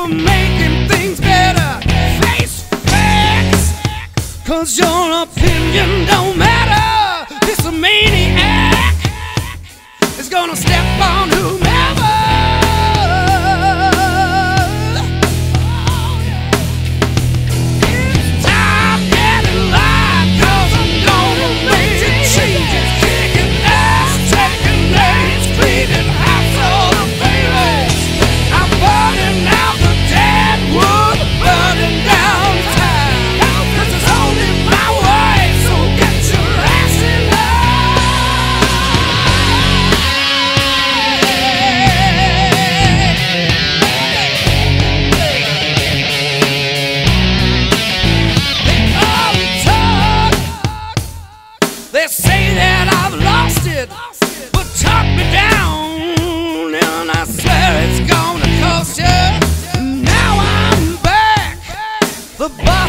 for making things better. Face facts, cause your opinion don't matter. This maniac is gonna step on who.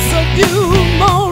Boss of you, more